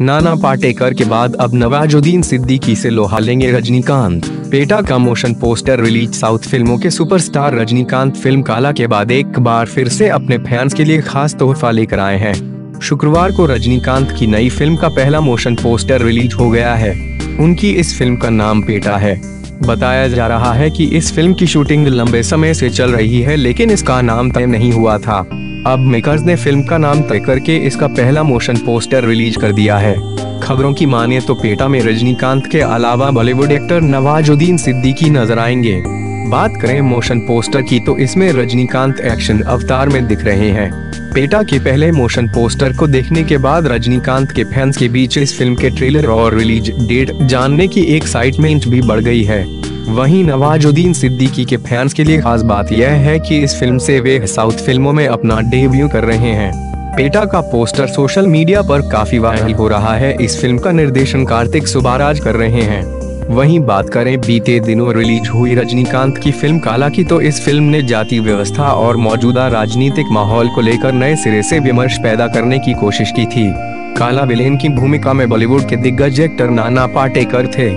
नाना पाटेकर के बाद अब नवाजुद्दीन सिद्दीकी से लोहा लेंगे रजनीकांत। पेटा का मोशन पोस्टर रिलीज़, साउथ फ़िल्मों के सुपरस्टार रजनीकांत फ़िल्म काला के बाद एक बार फिर से अपने फैंस के लिए खास तोहफा लेकर आए हैं। शुक्रवार को रजनीकांत की नई फ़िल्म का पहला मोशन पोस्टर रिलीज़ हो गया है। उनकी इस फ़िल्म का नाम पेटा है। बताया जा रहा है कि इस फ़िल्म की शूटिंग लंबे समय से चल रही है, लेकिन इसका नाम तय नहीं हुआ था। अब मेकर्स ने फ़िल्म का नाम तय करके इसका पहला मोशन पोस्टर रिलीज़ कर दिया है। खबरों की माने तो पेटा में रजनीकांत के अलावा बॉलीवुड एक्टर नवाजुद्दीन सिद्दीकी नज़र आएँगे। बात करें मोशन पोस्टर की तो इसमें रजनीकांत एक्शन अवतार में दिख रहे हैं। पेटा के पहले मोशन पोस्टर को देखने के बाद रजनीकांत के फैंस के बीच इस फ़िल्म के ट्रेलर और रिलीज़ डेट जानने की एक साइटमेंट भी बढ़ गई है। वहीं नवाजुद्दीन सिद्दीकी के फैंस के लिए खास बात यह है कि इस फ़िल्म से वे साउथ फ़िल्मों में अपना डेब्यू कर रहे हैं। पेटा का पोस्टर सोशल मीडिया पर काफ़ी वायरल हो रहा है। इस फ़िल्म का निर्देशन कार्तिक सुबाराज कर रहे हैं। वहीं बात करें, बीते दिनों रिलीज़ हुई रजनीकांत की फ़िल्म काला की तो इस फ़िल्म ने जाति व्यवस्था और मौजूदा राजनीतिक माहौल को लेकर नए सिरे से विमर्श पैदा करने की कोशिश की थी। काला विलेन की भूमिका में बॉलीवुड के दिग्गज एक्टर नाना पाटेकर थे।